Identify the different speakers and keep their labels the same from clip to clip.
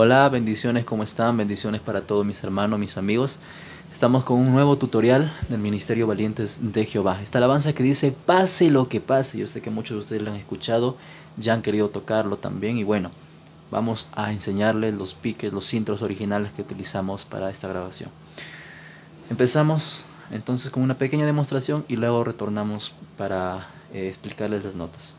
Speaker 1: Hola, bendiciones, ¿cómo están? Bendiciones para todos mis hermanos, mis amigos. Estamos con un nuevo tutorial del Ministerio Valientes de Jehová. Esta alabanza que dice, pase lo que pase. Yo sé que muchos de ustedes lo han escuchado, ya han querido tocarlo también. Y bueno, vamos a enseñarles los piques, los intros originales que utilizamos para esta grabación. Empezamos entonces con una pequeña demostración y luego retornamos para eh, explicarles las notas.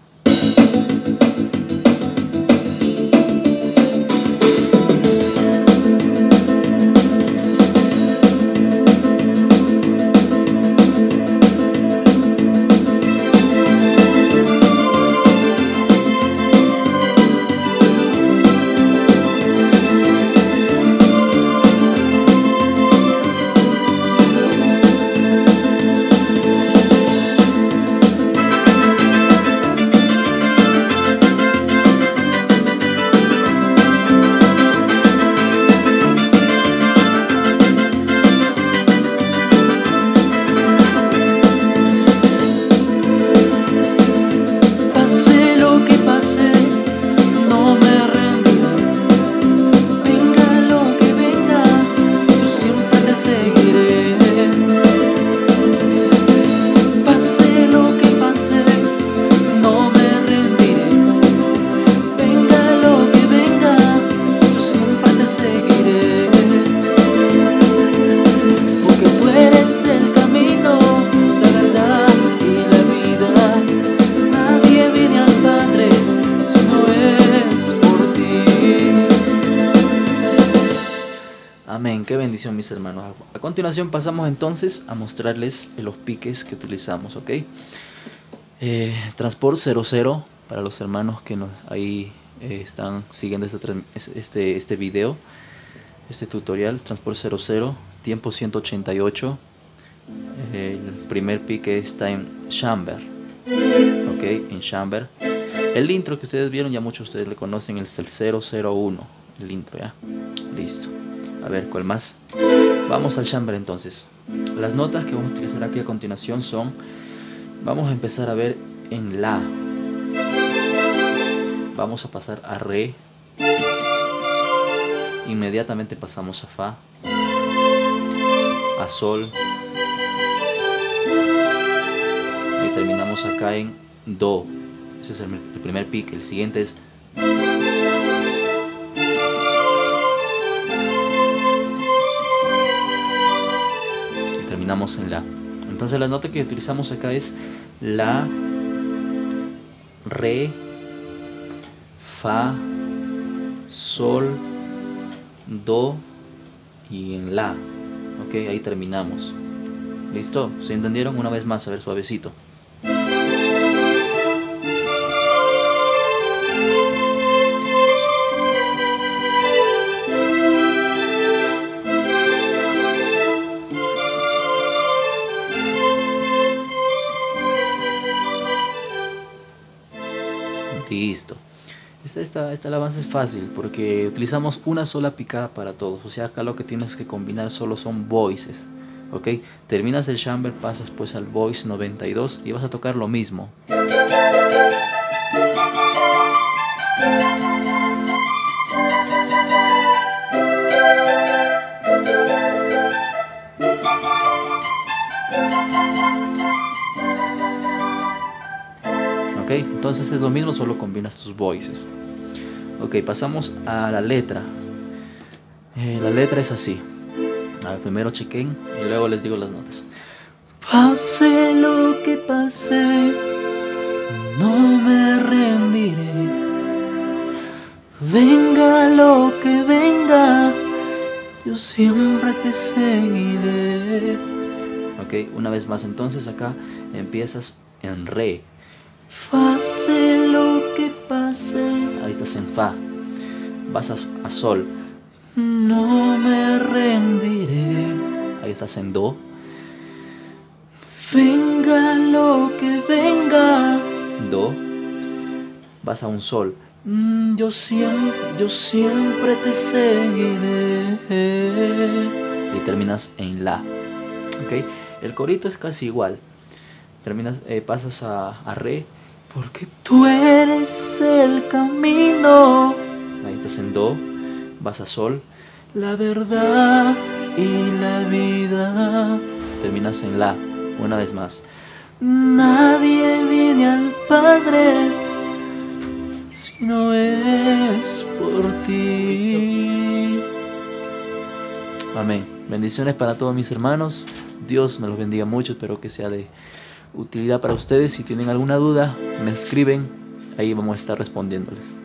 Speaker 2: El camino, la verdad y la vida. Nadie viene al Padre si no es por ti.
Speaker 1: Amén, qué bendición mis hermanos. A continuación pasamos entonces a mostrarles los piques que utilizamos, ¿ok? Eh, Transport 00 para los hermanos que nos, ahí eh, están siguiendo este, este, este video, este tutorial. Transport 00, tiempo 188. El primer pique está en Chamber, ¿ok? En Chamber. El intro que ustedes vieron, ya muchos de ustedes le conocen, es el 001, el intro, ¿ya? Listo. A ver, ¿cuál más? Vamos al chamber entonces. Las notas que vamos a utilizar aquí a continuación son, vamos a empezar a ver en La. Vamos a pasar a Re. Inmediatamente pasamos a Fa. A Sol. Terminamos acá en Do. Ese es el, primer pique. El siguiente es y terminamos en la. Entonces la nota que utilizamos acá es la, re, fa, sol, do y en la. Ok, ahí terminamos. ¿Listo? ¿Se entendieron? Una vez más, a ver suavecito. Listo. Esta, esta, esta alabanza es fácil porque utilizamos una sola picada para todos. O sea, acá lo que tienes que combinar solo son voices. ¿Ok? Terminas el chamber, pasas pues al voice 92 y vas a tocar lo mismo. Entonces es lo mismo, solo combinas tus voices. Ok, pasamos a la letra. Eh, la letra es así. Primero chequen y luego les digo las notas.
Speaker 2: Pase lo que pase, no me rendiré. Venga lo que venga, yo siempre te seguiré.
Speaker 1: Ok, una vez más entonces acá empiezas en re.
Speaker 2: Pase lo que pase,
Speaker 1: Ahí estás en fa. Vas a, sol.
Speaker 2: no me rendiré.
Speaker 1: Ahí estás en do.
Speaker 2: Venga lo que venga,
Speaker 1: Do. Vas a un sol.
Speaker 2: mm, yo siempre, yo siempre te seguiré.
Speaker 1: Y terminas en la. Ok. El corito es casi igual. Terminas, eh, pasas a, a re.
Speaker 2: Porque tú eres el camino,
Speaker 1: Ahí estás en do. vas a sol,
Speaker 2: la verdad y la vida.
Speaker 1: terminas en la, una vez más.
Speaker 2: Nadie viene al Padre si no es por ti.
Speaker 1: Amén. Bendiciones para todos mis hermanos. Dios me los bendiga mucho. Espero que sea de utilidad para ustedes. Si tienen alguna duda, me escriben. Ahí vamos a estar respondiéndoles.